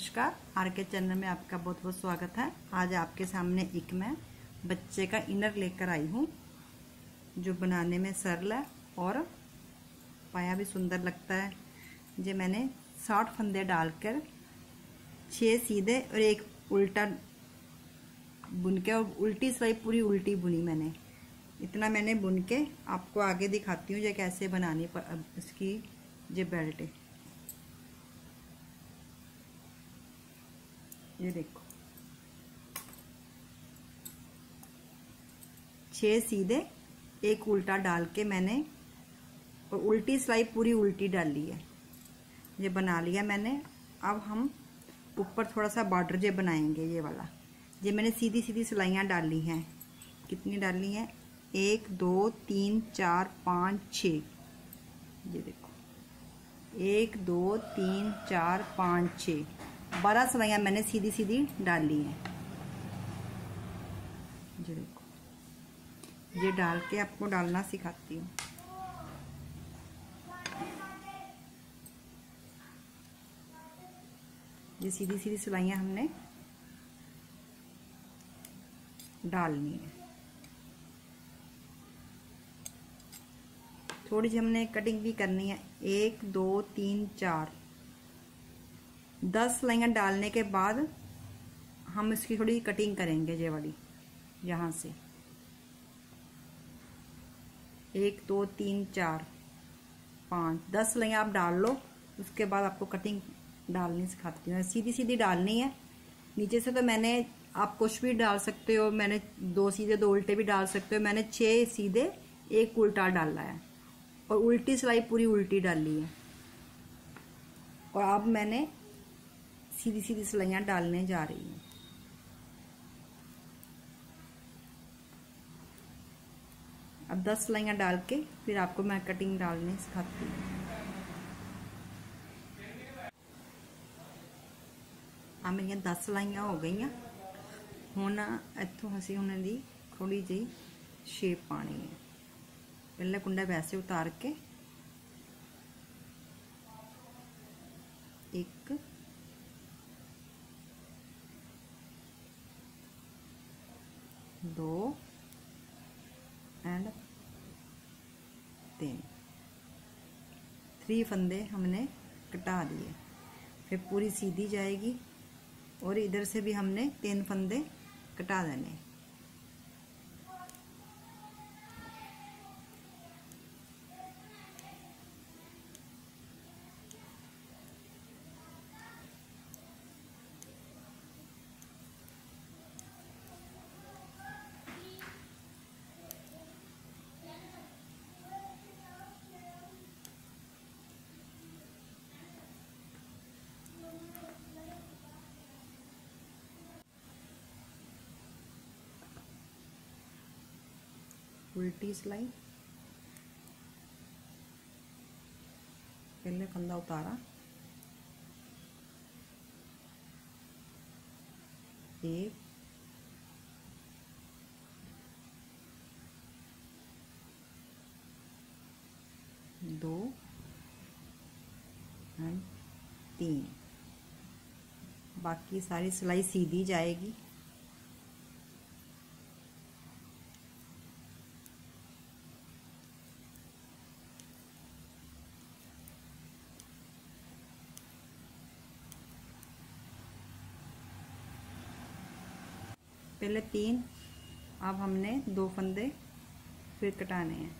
नमस्कार। आर के चैनल में आपका बहुत बहुत स्वागत है। आज आपके सामने एक मैं बच्चे का इनर लेकर आई हूँ, जो बनाने में सरल है और पाया भी सुंदर लगता है। जो मैंने साठ फंदे डालकर छः सीधे और एक उल्टा बुन के और उल्टी सिलाई, पूरी उल्टी बुनी मैंने। इतना मैंने बुन के आपको आगे दिखाती हूँ जो कैसे बनानी पर इसकी जो बेल्ट है। ये देखो। छह सीधे, एक उल्टा डाल के मैंने, और उल्टी सिलाई पूरी उल्टी डाली है। ये बना लिया मैंने। अब हम ऊपर थोड़ा सा बॉर्डर जे बनाएँगे, ये वाला। ये मैंने सीधी सीधी सिलाइयाँ डाली हैं। कितनी डाली हैं? एक, दो, तीन, चार, पाँच छ ये देखो। एक, दो, तीन, चार, पाँच छ बारह सवाइयाँ मैंने सीधी सीधी डाल ली हैं। ये देखो। ये डाल के आपको डालना सिखाती हूँ। ये सीधी सीधी सिलाइयाँ हमने डालनी है। थोड़ी सी हमने कटिंग भी करनी है। एक, दो, तीन, चार। दस सिलाइयाँ डालने के बाद हम इसकी थोड़ी कटिंग करेंगे ये वाली, यहाँ से। एक, दो, तीन, चार, पाँच, दस सिलाइयाँ आप डाल लो, उसके बाद आपको कटिंग डालनी सिखाती हूँ। सीधी सीधी डालनी है। नीचे से तो मैंने, आप कुछ भी डाल सकते हो, मैंने दो सीधे, दो उल्टे भी डाल सकते हो, मैंने छः सीधे, एक उल्टा डाला है। और उल्टी सिलाई पूरी उल्टी डाली है। और अब मैंने सीधी सीधी सिलाइयाँ डालने जा रही हूँ अब दस सिलाइयाँ डाल के फिर आपको मैं कटिंग डालने सिखाती हूँ ਆ ਮੇਰੀਆਂ 10 ਸਲਾਈਆਂ ਹੋ ਗਈਆਂ ਹੁਣ ਇੱਥੋਂ ਅਸੀਂ ਉਹਨਾਂ ਦੀ ਥੋੜੀ ਜਿਹੀ ਸ਼ੇਪ ਪਾਣੀ ਹੈ ਪਹਿਲੇ ਕੁੰਡਾ ਵੈਸੇ ਉਤਾਰ ਕੇ ਇੱਕ दो एंड तीन। थ्री फंदे हमने कटा दिए। फिर पूरी सीधी जाएगी और इधर से भी हमने तीन फंदे कटा देने। उल्टी सिलाई पहले फंदा उतारा एक दो. एंड तीन. बाकी सारी सिलाई सीधी जाएगी। पहले तीन अब हमने दो फंदे फिर कटाने हैं।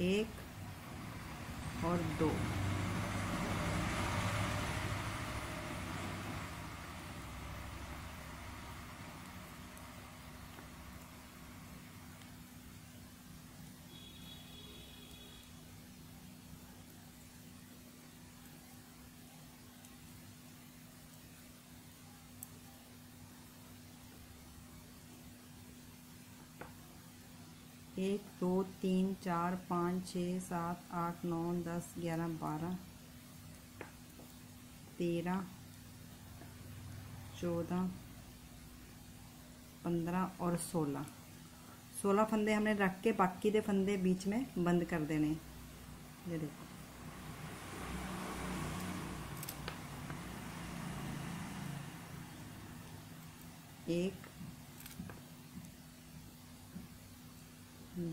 एक और दो। एक, दो, तीन, चार, पाँच, छः, सात, आठ, नौ, दस, ग्यारह, बारह, तेरह, चौदह, पंद्रह और सोलह। सोलह फंदे हमने रख के, बाकी के फंदे बीच में बंद कर देने। ये देखो। एक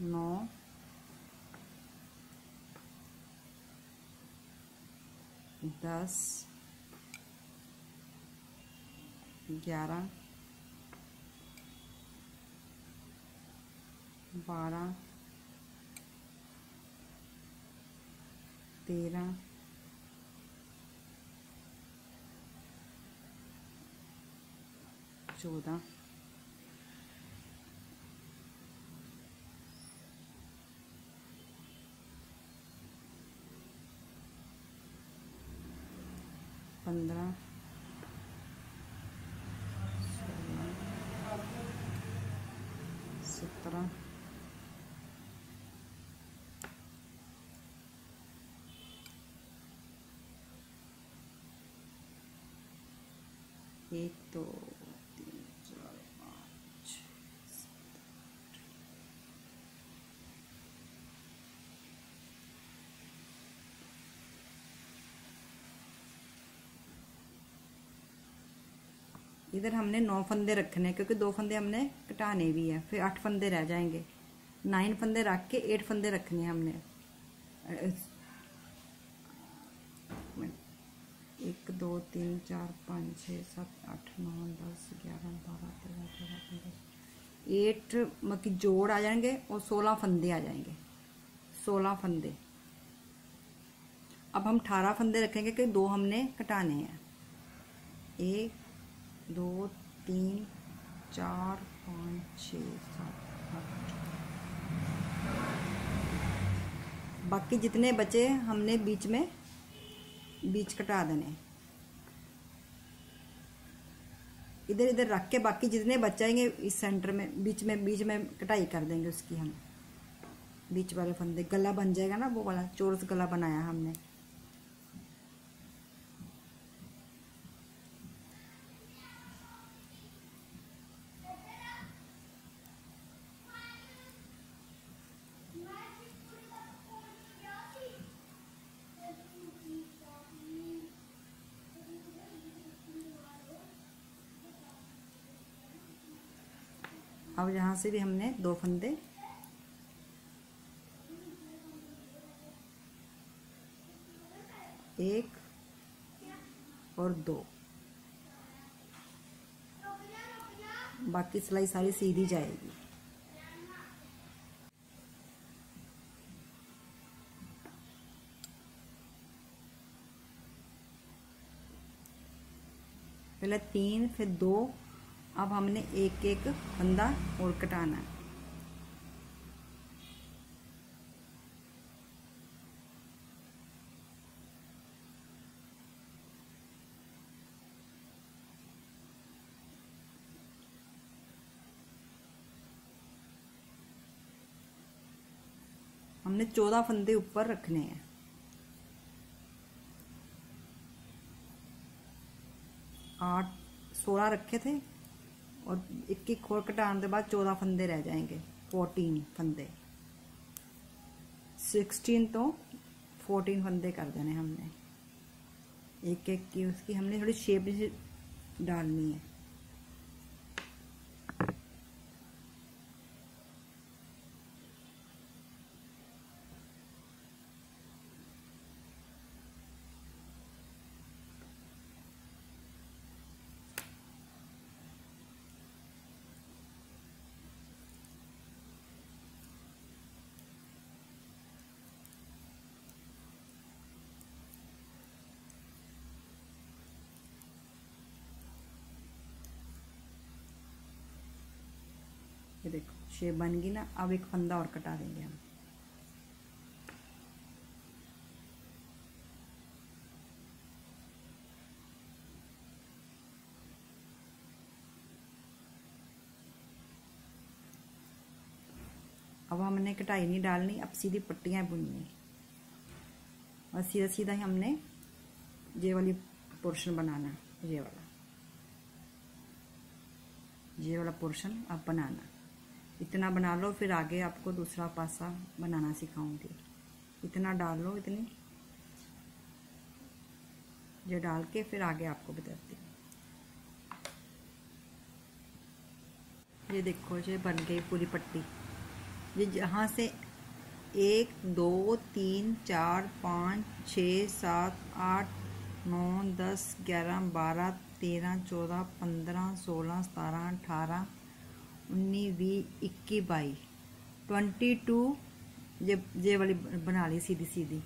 नौ दस ग्यारह बारह तेरह चौदह। पंद्रह। सोलह सत्रह। एक दो। तीन चार पाँच इधर हमने नौ फंदे रखने क्योंकि दो फंदे हमने कटाने भी है, फिर आठ फंदे रह जाएँगे। नाइन फंदे रख के एट फंदे रखने हैं हमने। एक, दो, तीन, चार, पाँच छः सात, आठ, नौ, दस, ग्यारह, बारह, तेरह, चौदह, पंद्रह, एट मतलब कि जोड़ आ जाएँगे और सोलह फंदे आ जाएँगे। सोलह फंदे। अब हम अठारह फंदे रखेंगे कि दो हमने कटाने हैं। एक दो, तीन, चार, पाँच, छ, सात, आठ। बाकी जितने बचे हमने बीच में, बीच कटा देने। इधर इधर रख के बाकी जितने बचाएँगे इस सेंटर में, बीच में बीच में कटाई कर देंगे उसकी हम। बीच वाले फंदे, गला बन जाएगा ना वो वाला चोरस गला बनाया हमने। अब यहाँ से भी हमने दो फंदे एक और दो। बाकी सिलाई सारी सीधी जाएगी। पहले तीन, फिर दो अब हमने एक एक फंदा और कटाना है। हमने चौदह फंदे ऊपर रखने हैं। आठ, सोलह रखे थे। और एक एक खोर कटाने के बाद चौदह फंदे रह जाएँगे फोर्टीन फंदे। सिक्सटीन तो फोर्टीन फंदे कर देने हमने। एक एक की उसकी हमने थोड़ी शेप डालनी है। देखो शेप बन गई ना, अब एक फंदा और कटा देंगे हम। अब हमने कटाई नहीं डालनी, अब सीधी पट्टियाँ बुननी। और सीधा सीधा ही हमने ये वाली पोर्शन बनाना, ये वाला। ये वाला पोर्शन अब बनाना। इतना बना लो, फिर आगे आपको दूसरा पासा बनाना सिखाऊँगी। इतना डाल लो, इतनी। ये डाल के फिर आगे आपको बताती हूँ। ये देखो, ये बन गई पूरी पट्टी। ये जहाँ से एक, दो, तीन, चार, पाँच, छ, सात, आठ, नौ, दस, ग्यारह, बारह, तेरह, चौदह, पंद्रह, सोलह, सतारह, अठारह उन्नीस बीस इक्की बाई ट्वेंटी टू जे जे वाली बना ली सीधी सीधी।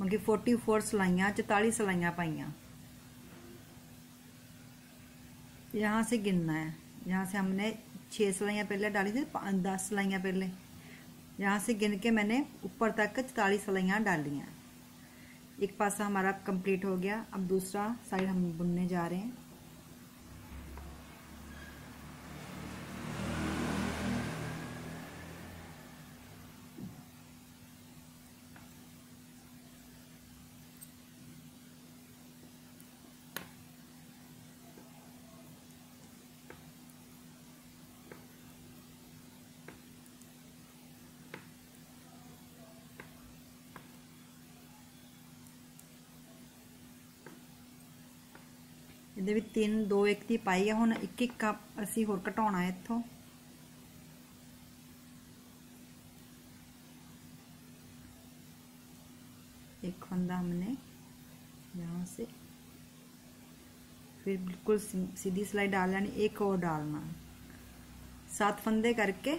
मतलब कि फोर्टी फोर सिलाइयाँ चौताली सिलाइयाँ पाइया। यहाँ से गिनना है। यहाँ से हमने छः सिलाइयाँ पहले डाली थी दस सिलाइयाँ पहले। यहाँ से गिन के मैंने ऊपर तक चौतालीस सिलाइयाँ डाली हैं। एक पासा हमारा कंप्लीट हो गया, अब दूसरा साइड हम बुनने जा रहे हैं। ਇਹਦੇ ਵਿੱਚ ਤਿੰਨ ਦੋ ਇੱਕ ਦੀ ਪਾਈ ਆ ਹੁਣ ਇੱਕ ਇੱਕ ਕੱਪ ਅਸੀਂ ਹੋਰ ਘਟਾਉਣਾ ਹੈ ਇੱਥੋਂ एक फंदा हमने यहाँ से फिर बिल्कुल सीधी सिलाई डाल लेनी एक और डालना सात फंदे करके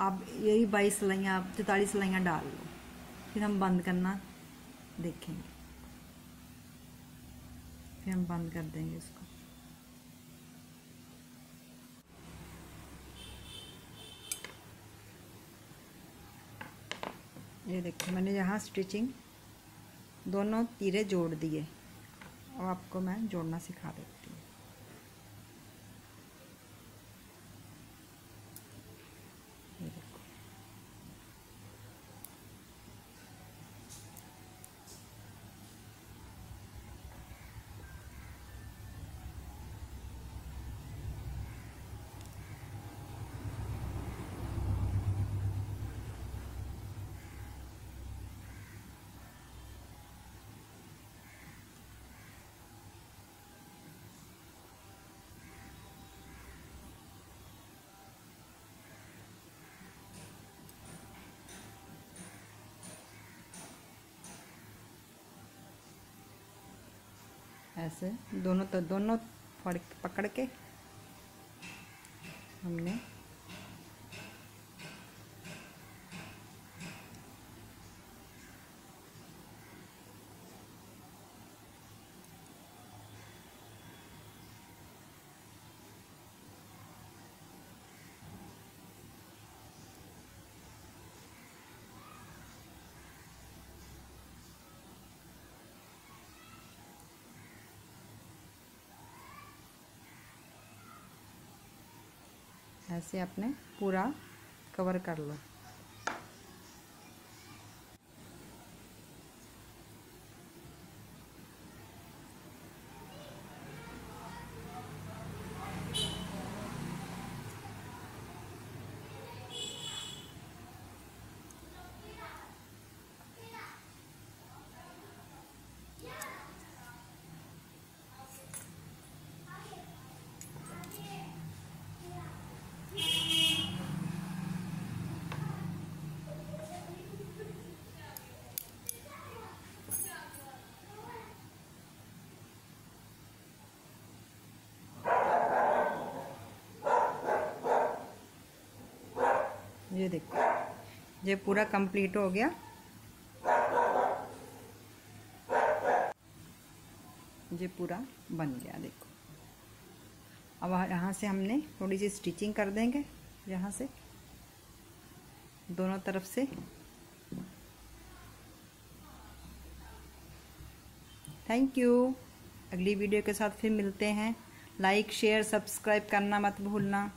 आप यही बाईस सिलाइयाँ चौतालीस सिलाइयाँ डाल लो फिर हम बंद करना देखेंगे फिर हम बंद कर देंगे इसको ये देखो, मैंने यहाँ स्टिचिंग दोनों तीरे जोड़ दिए। और आपको मैं जोड़ना सिखा देती हूँ ऐसे दोनों तो दोनों पकड़ के हमने ऐसे अपने पूरा कवर कर लो। ये देखो। ये पूरा कंप्लीट हो गया। ये पूरा बन गया, देखो। अब यहाँ से हमने थोड़ी सी स्टिचिंग कर देंगे, यहाँ से। दोनों तरफ़ से। थैंक यू अगली वीडियो के साथ फिर मिलते हैं। लाइक शेयर सब्सक्राइब करना मत भूलना।